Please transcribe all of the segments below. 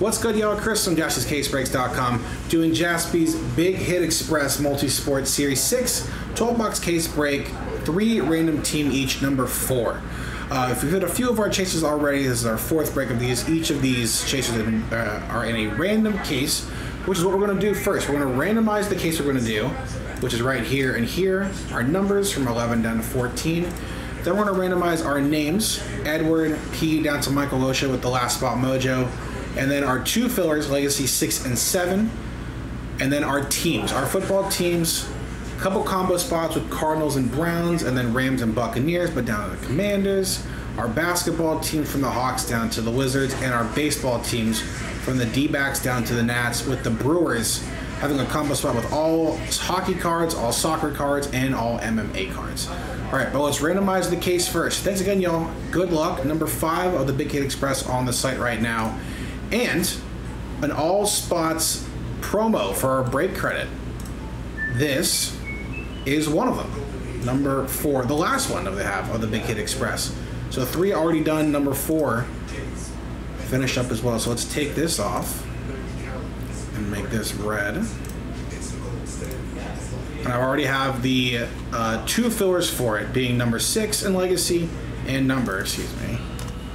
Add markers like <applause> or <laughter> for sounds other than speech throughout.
What's good, y'all? Chris from JaspysCaseBreaks.com doing Jaspy's Big Hit Express Multi-Sport Series 6 12-box case break, three random team each, number four. Uh, if we've hit a few of our chases already, this is our fourth break of these. Each of these chases uh, are in a random case, which is what we're going to do first. We're going to randomize the case we're going to do, which is right here and here. Our numbers from 11 down to 14. Then we're going to randomize our names, Edward P down to Michael Losha with the last spot mojo. And then our two fillers, Legacy 6 and 7. And then our teams, our football teams, a couple combo spots with Cardinals and Browns, and then Rams and Buccaneers, but down to the Commanders. Our basketball team from the Hawks down to the Wizards, and our baseball teams from the D backs down to the Nats, with the Brewers having a combo spot with all hockey cards, all soccer cards, and all MMA cards. All right, but let's randomize the case first. Thanks again, y'all. Good luck. Number five of the Big Hit Express on the site right now and an all spots promo for our break credit. This is one of them. Number four, the last one that they have of the Big Hit Express. So three already done. Number four finished up as well. So let's take this off and make this red. And I already have the uh, two fillers for it, being number six in Legacy and number, excuse me,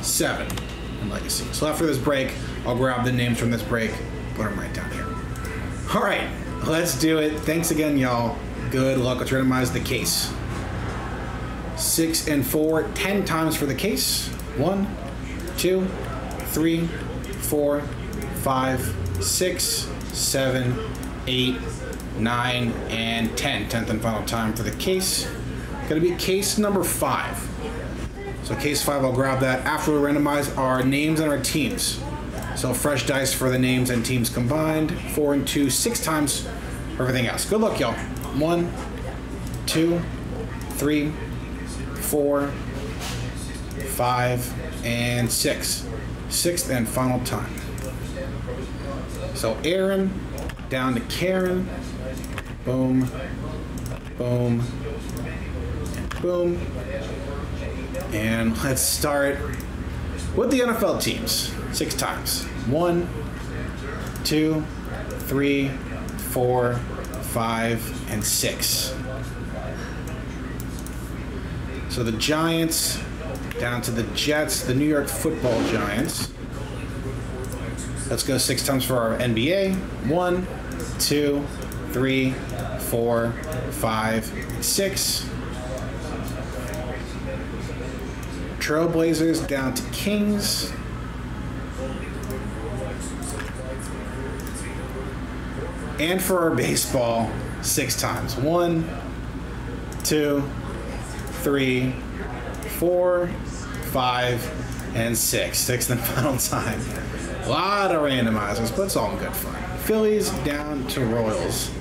seven in Legacy. So after this break, I'll grab the names from this break, put them right down here. All right, let's do it. Thanks again, y'all. Good luck. Let's randomize the case. Six and four, ten times for the case. One, two, three, four, five, six, seven, eight, nine, and ten. Tenth and final time for the case. Gonna be case number five. So case five, I'll grab that after we randomize our names and our teams. So fresh dice for the names and teams combined. Four and two, six times everything else. Good luck, y'all. One, two, three, four, five, and six. Sixth and final time. So Aaron down to Karen. Boom, boom, boom. And let's start with the NFL teams. Six times. One, two, three, four, five, and six. So the Giants down to the Jets, the New York football Giants. Let's go six times for our NBA. One, two, three, four, five, six. Trailblazers down to Kings. And for our baseball, six times. One, two, three, four, five, and six. Sixth and <laughs> final time. A lot of randomizers, but it's all in good fun. Phillies down to Royals.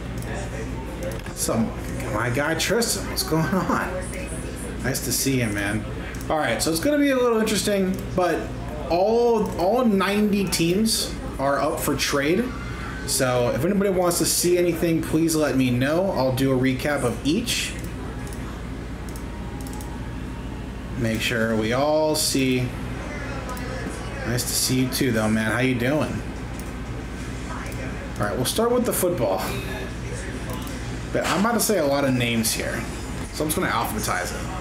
Some my guy Tristan, what's going on? Nice to see you, man. All right, so it's going to be a little interesting, but all all 90 teams are up for trade. So if anybody wants to see anything, please let me know. I'll do a recap of each. Make sure we all see. Nice to see you too, though, man. How you doing? All right, we'll start with the football. But I'm about to say a lot of names here, so I'm just going to alphabetize it.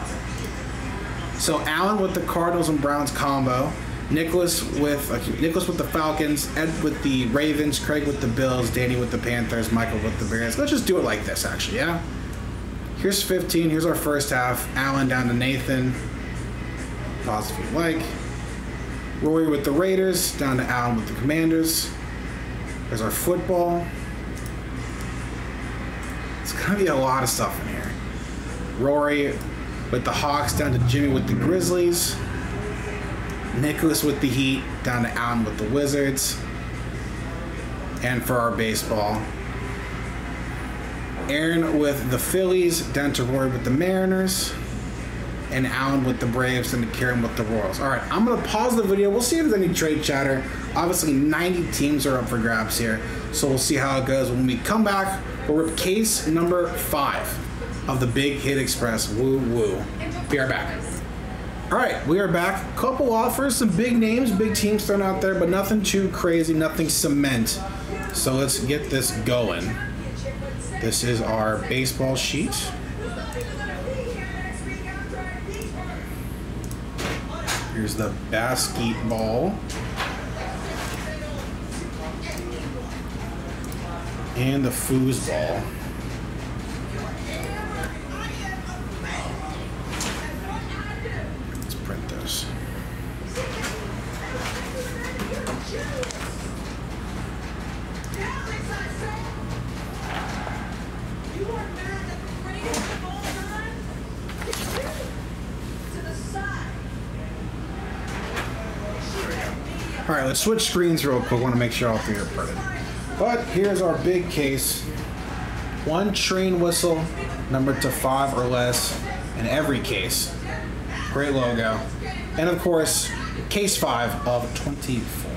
So Allen with the Cardinals and Browns combo. Nicholas with Nicholas with the Falcons, Ed with the Ravens, Craig with the Bills, Danny with the Panthers, Michael with the Bears. Let's just do it like this, actually, yeah? Here's 15. Here's our first half. Allen down to Nathan. Pause if you like. Rory with the Raiders, down to Allen with the Commanders. There's our football. It's to be a lot of stuff in here. Rory with the Hawks, down to Jimmy with the Grizzlies. Nicholas with the Heat, down to Allen with the Wizards. And for our baseball, Aaron with the Phillies, down to Roy with the Mariners, and Allen with the Braves, and the Karen with the Royals. All right, I'm gonna pause the video. We'll see if there's any trade chatter. Obviously, 90 teams are up for grabs here, so we'll see how it goes. When we come back, we'll rip case number five of the Big Hit Express. Woo woo. Be right back. All right, we are back. Couple offers, some big names, big teams thrown out there, but nothing too crazy, nothing cement. So let's get this going. This is our baseball sheet. Here's the basketball. And the foosball. All right, let's switch screens real quick. want to make sure all three are printed. But here's our big case. One train whistle, numbered to five or less in every case. Great logo. And of course, case five of 24.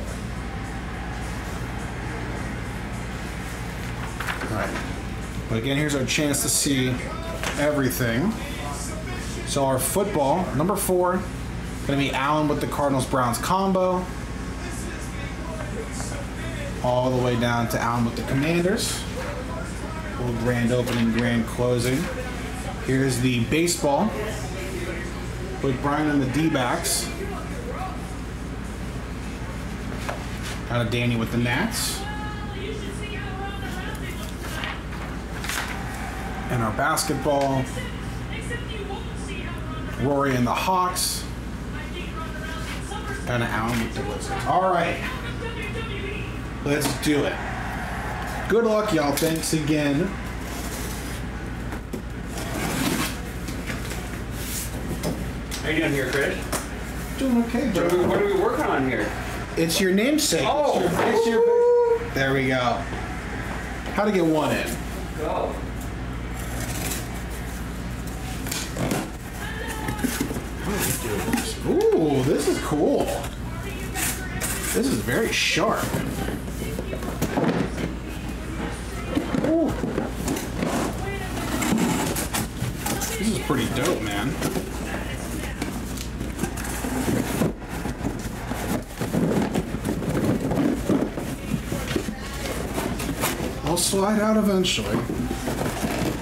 All right. But again, here's our chance to see everything. So our football, number four, gonna be Allen with the Cardinals Browns combo. All the way down to Allen with the Commanders. Little grand opening, grand closing. Here's the baseball with Brian and the D backs. Kind of Danny with the Nats. And our basketball, Rory and the Hawks. Of Allen with the Wizards. All right. Let's do it. Good luck, y'all. Thanks again. How you doing here, Chris? Doing okay, What are, we, what are we working on here? It's your namesake. Oh, It's your- it's your- there we go. How to get one in. Go. Ooh, this is cool. This is very sharp. Ooh. This is pretty dope, man. I'll slide out eventually.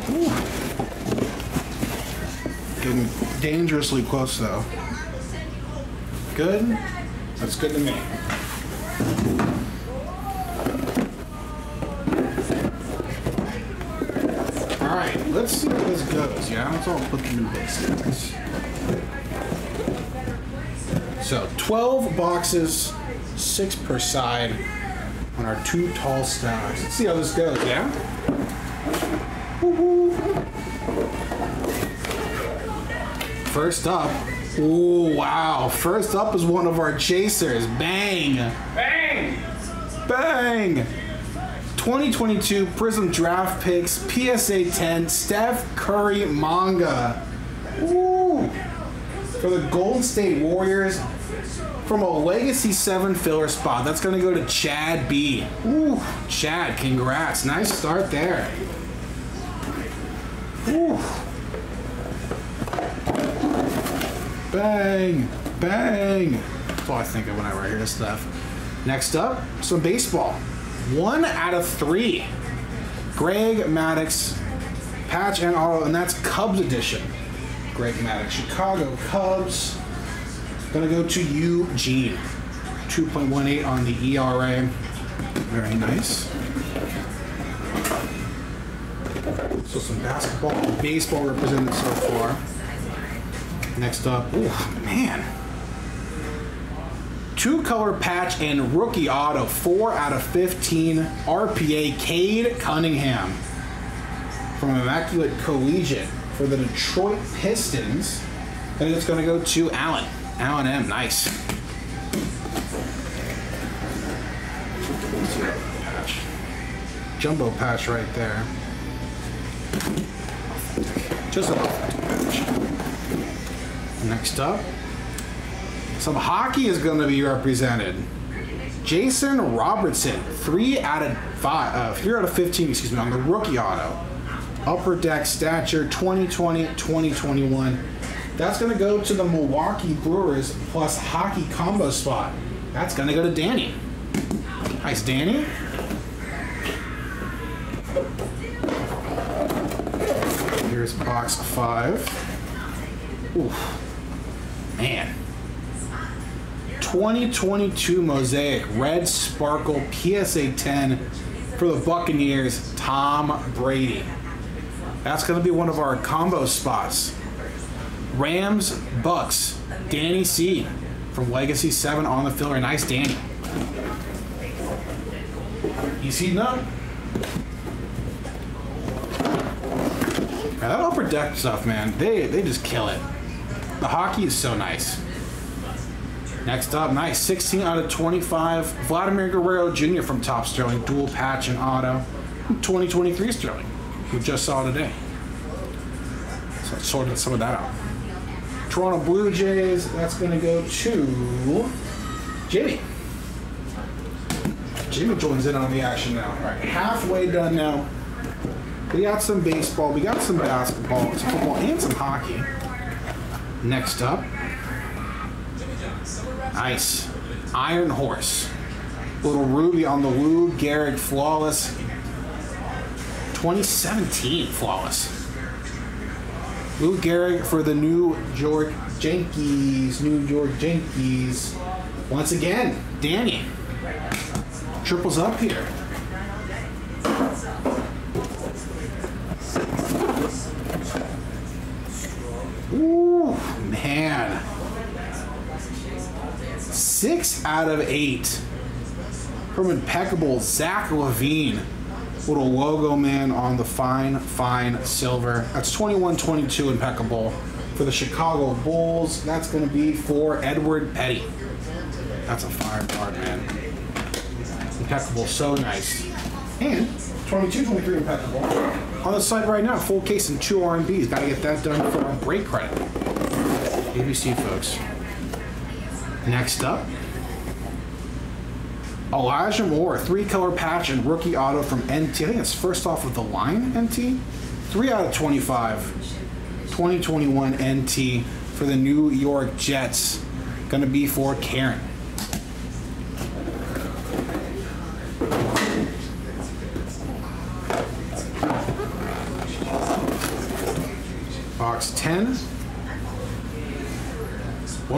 Ooh. Getting dangerously close though. Good? That's good to me. Let's see how this goes, yeah? Let's all put them in basics. So, 12 boxes, 6 per side on our two tall stacks. Let's see how this goes, yeah? Woo-hoo. First up, oh wow. First up is one of our chasers. Bang! Bang! Bang! 2022 Prizm Draft Picks PSA 10 Steph Curry manga. Ooh! For the Golden State Warriors from a Legacy 7 filler spot. That's going to go to Chad B. Ooh, Chad, congrats. Nice start there. Ooh. Bang! Bang! That's all I think of whenever I hear this stuff. Next up, some baseball. One out of three. Greg Maddux, patch and auto, and that's Cubs edition. Greg Maddux, Chicago Cubs. Gonna go to Eugene. 2.18 on the ERA. Very nice. So some basketball and baseball represented so far. Next up, oh man. Two color patch and rookie auto, 4 out of 15. RPA Cade Cunningham from Immaculate Collegiate for the Detroit Pistons. And it's going to go to Allen. Allen M, nice. Jumbo patch right there. Just a. Next up, some hockey is going to be represented. Jason Robertson, three out of five, uh, three out of fifteen, excuse me, on the rookie auto. Upper deck stature, 2020, 2021. That's going to go to the Milwaukee Brewers plus hockey combo spot. That's going to go to Danny. Nice, Danny. Here's box five. Oof. Man. 2022 Mosaic Red Sparkle PSA 10 for the Buccaneers, Tom Brady. That's going to be one of our combo spots. Rams, Bucks, Danny C from Legacy 7 on the filler. Nice, Danny. You see up? Yeah, that upper deck stuff, man, they they just kill it. The hockey is so nice. Next up, nice 16 out of 25. Vladimir Guerrero Jr. from Topps Sterling, dual patch and auto. 2023 Sterling, we just saw today. So I sorted some of that out. Toronto Blue Jays, that's going to go to Jimmy. Jimmy joins in on the action now. All right, halfway done now. We got some baseball, we got some basketball, some football, and some hockey. Next up, nice Iron Horse. Little Ruby on the Lou Gehrig Flawless. 2017 Flawless. Lou Gehrig for the New York Yankees. New York Yankees. Once again, Danny. Triples up here. Ooh, man. Six out of eight from impeccable Zach LaVine. Little logo man on the fine, fine silver. That's 21-22 impeccable for the Chicago Bulls. That's going to be for Edward Petty. That's a fire card, man. Impeccable, so nice. And 22-23 impeccable. On the site right now, full case and two R&Bs. Got to get that done for a break credit. ABC, folks. Next up, Elijah Moore, three color patch and rookie auto from NT. I think it's first off of the line, NT. Three out of 25. 2021 NT for the New York Jets. Gonna be for Karen. Box 10.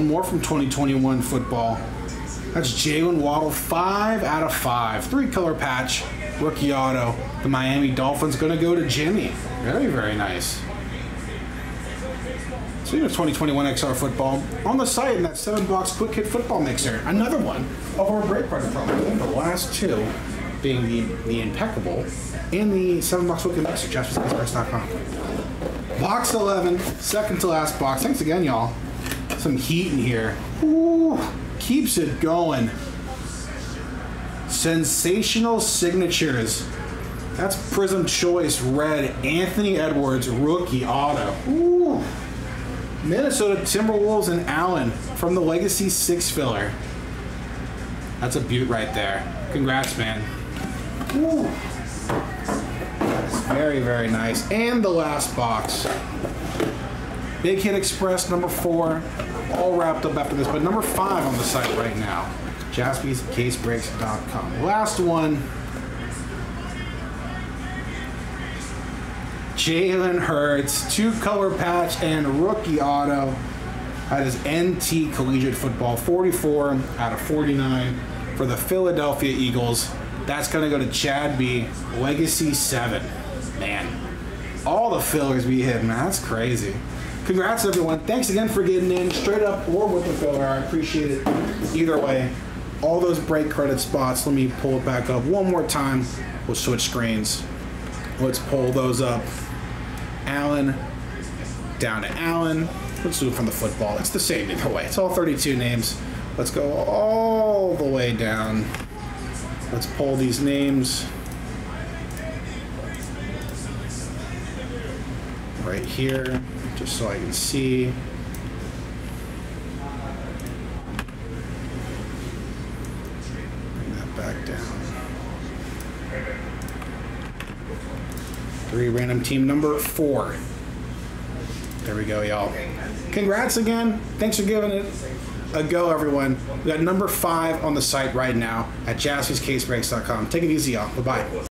One more from 2021 football. That's Jaylen Waddle, five out of five. Three color patch, rookie auto. The Miami Dolphins going to go to Jimmy. Very, very nice. Speaking of 2021 XR football, on the site in that seven box quick hit football mixer, another one of our break credit promo. The last two being the, the impeccable and the seven box quick hit mixer, jaspysexpress.com. Box 11, second to last box. Thanks again, y'all. Some heat in here. Ooh keeps it going. Sensational signatures. That's Prizm Choice Red Anthony Edwards rookie auto. Ooh. Minnesota Timberwolves and Allen from the Legacy Six filler. That's a beaut right there. Congrats, man. Ooh. That's very, very nice. And the last box. Big Hit Express number four all wrapped up after this, but number five on the site right now, jaspyscasebreaks.com. Last one, Jalen Hurts, two color patch and rookie auto. That is NT Collegiate Football, 44 out of 49 for the Philadelphia Eagles. That's going to go to Chad B, Legacy 7. Man, all the fillers we hit, man, that's crazy congrats everyone. Thanks again for getting in, straight up or with the filler. I appreciate it either way. All those break credit spots, let me pull it back up one more time. We'll switch screens. Let's pull those up. Allen, down to Allen. Let's do it from the football. It's the same either way. It's all 32 names. Let's go all the way down. Let's pull these names. Right here just so I can see. Bring that back down. Three random team number four. There we go, y'all. Congrats again. Thanks for giving it a go, everyone. We got number five on the site right now at jaspyscasebreaks.com. Take it easy, y'all. Bye bye.